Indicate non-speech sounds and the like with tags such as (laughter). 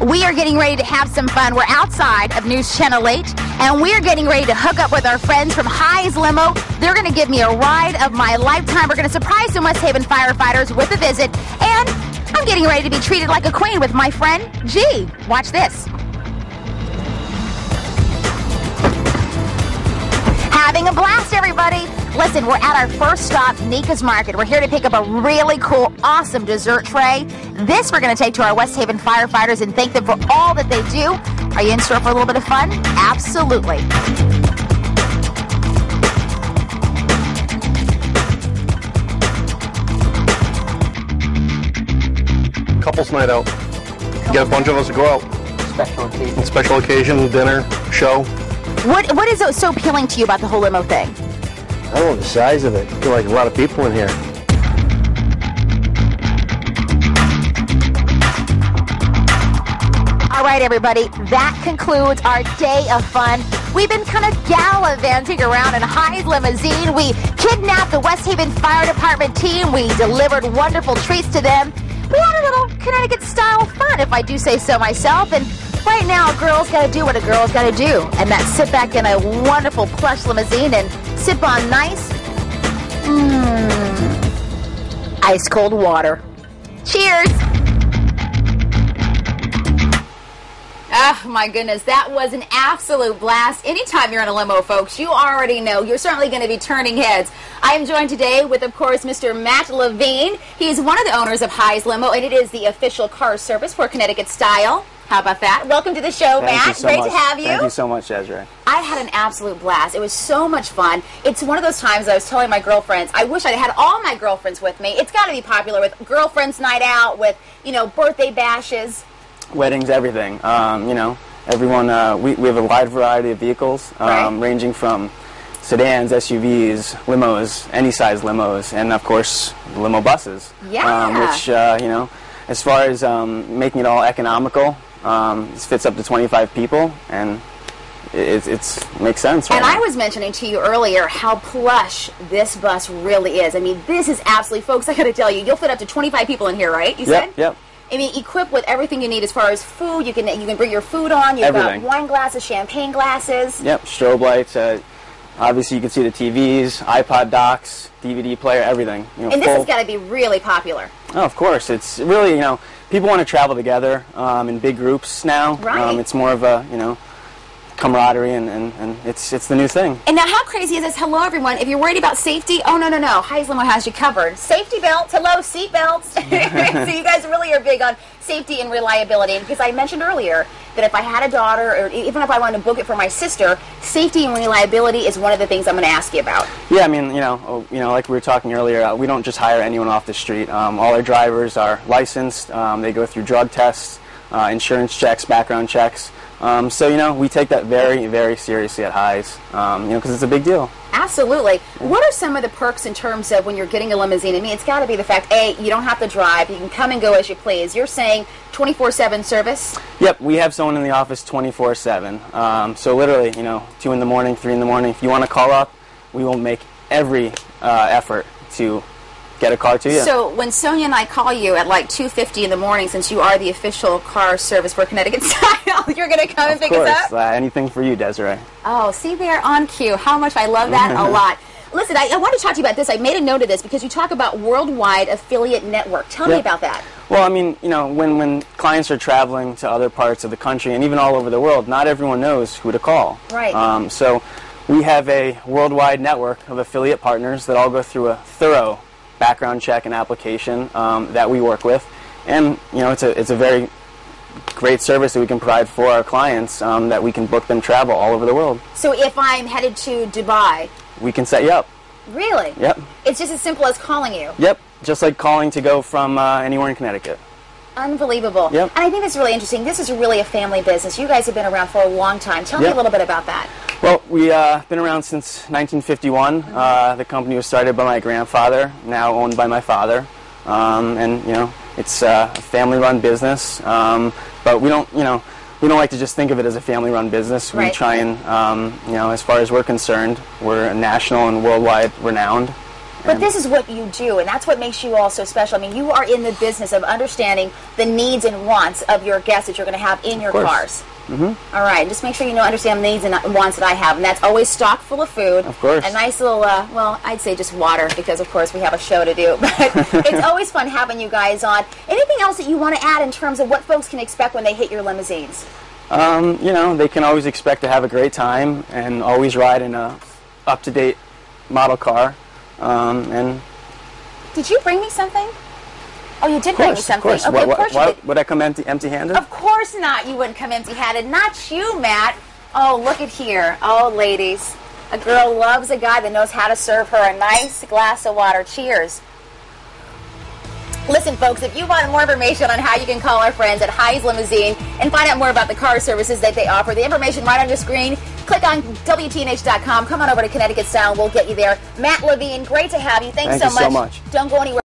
we are getting ready to have some fun. We're outside of News Channel 8, and we are getting ready to hook up with our friends from Hy's Limo. They're going to give me a ride of my lifetime. We're going to surprise some West Haven firefighters with a visit, and I'm getting ready to be treated like a queen with my friend G. Watch this. Having a blast, everybody. Listen, we're at our first stop, Nika's Market. We're here to pick up a really cool, awesome dessert tray. This we're going to take to our West Haven firefighters and thank them for all that they do. Are you in store for a little bit of fun? Absolutely. Couples night out. Get a bunch of us to go out. Special occasion. Special occasion, dinner, show. What What is so appealing to you about the whole limo thing? I don't know the size of it. I feel like a lot of people in here. Right, everybody, that concludes our day of fun. We've been kind of gallivanting around in Hy's limousine. We kidnapped the West Haven Fire Department team. We delivered wonderful treats to them. We had a little Connecticut style fun, if I do say so myself. And right now, a girl's got to do what a girl's got to do, and that's sit back in a wonderful plush limousine and sip on nice, mmm, ice cold water. Cheers! Oh my goodness, that was an absolute blast. Anytime you're in a limo, folks, you already know you're certainly going to be turning heads. I am joined today with, of course, Mr. Matt Levine. He's one of the owners of Hy's Limo, and it is the official car service for Connecticut Style. How about that? Welcome to the show, Thank Matt. so Great much. to have you. Thank you so much, Ezra. I had an absolute blast. It was so much fun. It's one of those times I was telling my girlfriends, I wish I'd had all my girlfriends with me. It's got to be popular with girlfriends' night out, with, you know, birthday bashes. Weddings, everything. Um, you know, everyone. Uh, we we have a wide variety of vehicles, um, Right. ranging from sedans, SUVs, limos, any size limos, and of course limo buses. Yeah. Um, which uh, you know, as far as um, making it all economical, um, this fits up to 25 people, and it, it's makes sense. Right And I was mentioning to you earlier how plush this bus really is. I mean, this is absolutely, folks, I got to tell you, you'll fit up to 25 people in here, right? You Yep. said? Yep. I mean, equipped with everything you need as far as food. You can you can bring your food on. You've Everything. got wine glasses, champagne glasses. Yep, strobe lights. Uh, obviously, you can see the TVs, iPod docks, DVD player, everything. You know, And this full- has got to be really popular. Oh, of course. It's really, you know, people want to travel together um, in big groups now. Right. Um, it's more of a, you know, camaraderie, and, and, and it's it's the new thing. And now, how crazy is this? Hello, everyone. If you're worried about safety, oh no, no, no. Hy's Limo has you covered. Safety belts. Hello, seat belts. (laughs) so you guys really are big on safety and reliability. Because I mentioned earlier that if I had a daughter, or even if I wanted to book it for my sister, safety and reliability is one of the things I'm going to ask you about. Yeah, I mean, you know, oh, you know, like we were talking earlier, uh, we don't just hire anyone off the street. Um, all our drivers are licensed. Um, they go through drug tests, uh, insurance checks, background checks. Um, so you know, we take that very, very seriously at Hy's. Um, you know, because it's a big deal. Absolutely. What are some of the perks in terms of when you're getting a limousine? I mean, it's got to be the fact, A, you don't have to drive. You can come and go as you please. You're saying 24-7 service? Yep, we have someone in the office 24/7. Um, so literally, you know, two in the morning, three in the morning. If you want to call up, we will make every uh, effort to get a car to you. So when Sonia and I call you at like 2.50 in the morning, since you are the official car service for Connecticut (laughs) Style, you're going to come and of pick course, us up? uh, anything for you, Desiree. Oh, see there on cue. How much I love that a (laughs) lot. Listen, I, I want to talk to you about this. I made a note of this because you talk about worldwide affiliate network. Tell me about that. Well, I mean, you know, when, when clients are traveling to other parts of the country and even all over the world, not everyone knows who to call. Right. Um, so we have a worldwide network of affiliate partners that all go through a thorough background check and application um, that we work with. And, you know, it's a, it's a very great service that we can provide for our clients um, that we can book them travel all over the world. So if I'm headed to Dubai, We can set you up. really? Yep. It's just as simple as calling you. Yep. Just like calling to go from uh, anywhere in Connecticut. Unbelievable. Yep. And I think that's really interesting. This is really a family business. You guys have been around for a long time. Tell me a little bit about that. Well, we've uh, been around since 1951. Uh, the company was started by my grandfather, now owned by my father. Um, and, you know, it's uh, a family-run business. Um, but we don't, you know, we don't like to just think of it as a family-run business. We Right. try and, um, you know, as far as we're concerned, we're national and worldwide renowned. But this is what you do, and that's what makes you all so special. I mean, you are in the business of understanding the needs and wants of your guests that you're going to have in your cars. Mm-hmm. All right, just make sure you know understand the needs and wants that I have, and that's always stocked full of food. Of course. A nice little, uh, well, I'd say just water because of course we have a show to do. (laughs) But (laughs) it's always fun having you guys on. Anything else that you want to add in terms of what folks can expect when they hit your limousines? Um, you know, they can always expect to have a great time and always ride in a up-to-date model car. Um, and Did you bring me something? Oh, you did of bring me something. of course, Okay, why, of course why would I come empty, empty-handed? Of course not. You wouldn't come empty-handed. Not you, Matt. Oh, look at here. Oh, ladies. A girl loves a guy that knows how to serve her a nice glass of water. Cheers. Listen, folks, if you want more information on how you can call our friends at Hy's Limousine and find out more about the car services that they offer, the information right on your screen, click on WTNH.com. Come on over to Connecticut Style. We'll get you there. Matt Levine, great to have you. Thanks Thank so you much. so much. Don't go anywhere.